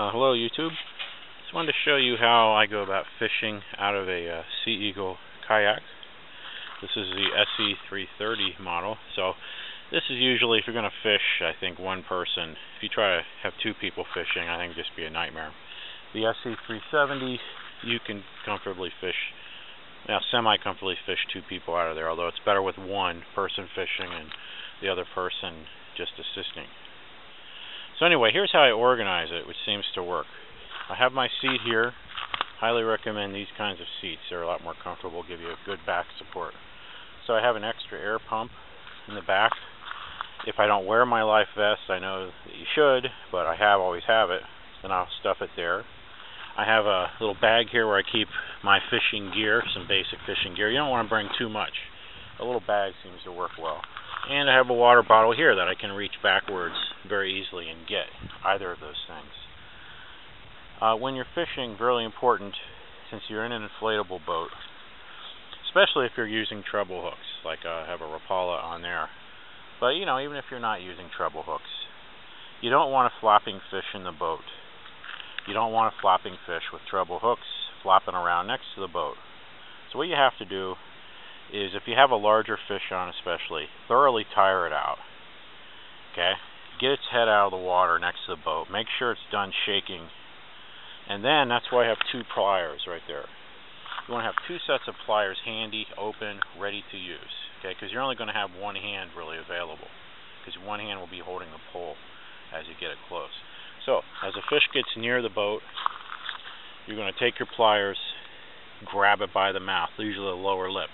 Uh, hello YouTube. Just wanted to show you how I go about fishing out of a uh, Sea Eagle kayak. This is the SE330 model. So this is usually if you're going to fish, I think one person. If you try to have two people fishing, I think just be a nightmare. The SE370, you can comfortably fish, now semi-comfortably fish two people out of there, although it's better with one person fishing and the other person just assisting. So anyway, here's how I organize it, which seems to work. I have my seat here. Highly recommend these kinds of seats. They're a lot more comfortable, give you a good back support. So I have an extra air pump in the back. If I don't wear my life vest, I know that you should, but I have always have it, then I'll stuff it there. I have a little bag here where I keep my fishing gear, some basic fishing gear. You don't want to bring too much. A little bag seems to work well. And I have a water bottle here that I can reach backwards very easily and get either of those things. Uh, when you're fishing, really important, since you're in an inflatable boat, especially if you're using treble hooks, like uh, I have a Rapala on there. But, you know, even if you're not using treble hooks, you don't want a flopping fish in the boat. You don't want a flopping fish with treble hooks flopping around next to the boat. So what you have to do is if you have a larger fish on especially, thoroughly tire it out. Okay? Get its head out of the water next to the boat. Make sure it's done shaking. And then that's why I have two pliers right there. You want to have two sets of pliers handy, open, ready to use. Okay? Because you're only going to have one hand really available. Because one hand will be holding the pole as you get it close. So, as a fish gets near the boat, you're going to take your pliers, grab it by the mouth, usually the lower lip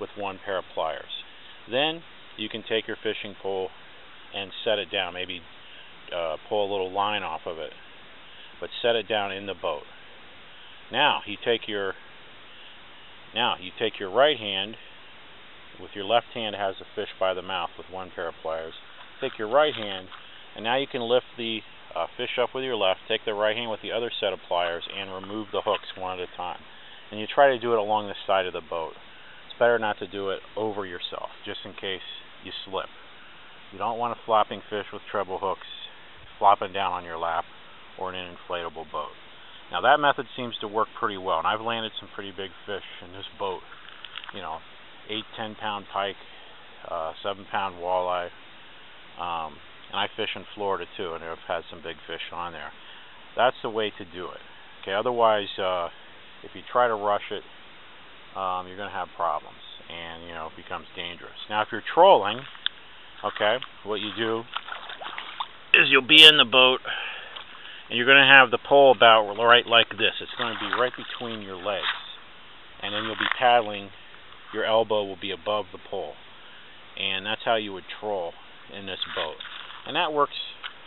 with one pair of pliers. Then you can take your fishing pole and set it down, maybe uh, pull a little line off of it, but set it down in the boat. Now you take your now you take your right hand with your left hand has the fish by the mouth with one pair of pliers. Take your right hand and now you can lift the uh, fish up with your left, take the right hand with the other set of pliers and remove the hooks one at a time. And you try to do it along the side of the boat It's better not to do it over yourself, just in case you slip. You don't want a flopping fish with treble hooks flopping down on your lap or in an inflatable boat. Now that method seems to work pretty well, and I've landed some pretty big fish in this boat. You know, eight, ten pound pike, uh, seven pound walleye, um, and I fish in Florida too, and I've had some big fish on there. That's the way to do it. Okay, otherwise, uh, if you try to rush it, um, you're going to have problems and you know it becomes dangerous. Now if you're trolling, okay, what you do is you'll be in the boat and you're going to have the pole about right like this. It's going to be right between your legs and then you'll be paddling, your elbow will be above the pole and that's how you would troll in this boat. And that works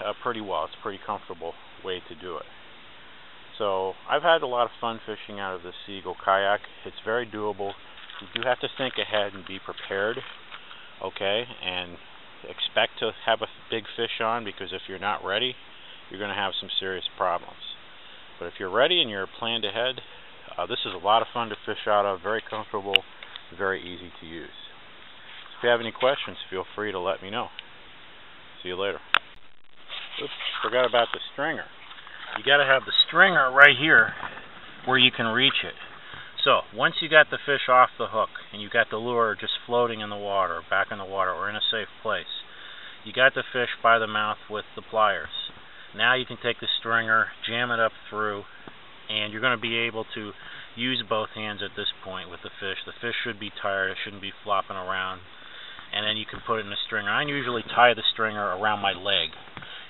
uh, pretty well. It's a pretty comfortable way to do it. So I've had a lot of fun fishing out of the Sea Eagle kayak. It's very doable. You do have to think ahead and be prepared, okay, and expect to have a big fish on because if you're not ready, you're going to have some serious problems. But if you're ready and you're planned ahead, uh, this is a lot of fun to fish out of, very comfortable, very easy to use. If you have any questions, feel free to let me know. See you later. Oops, forgot about the stringer you got to have the stringer right here where you can reach it. So, once you got the fish off the hook and you got the lure just floating in the water, back in the water, or in a safe place, you got the fish by the mouth with the pliers. Now you can take the stringer, jam it up through, and you're going to be able to use both hands at this point with the fish. The fish should be tired, it shouldn't be flopping around, and then you can put it in the stringer. I usually tie the stringer around my leg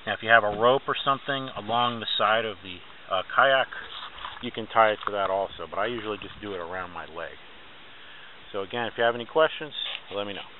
now if you have a rope or something along the side of the uh, kayak, you can tie it to that also, but I usually just do it around my leg. So again, if you have any questions, let me know.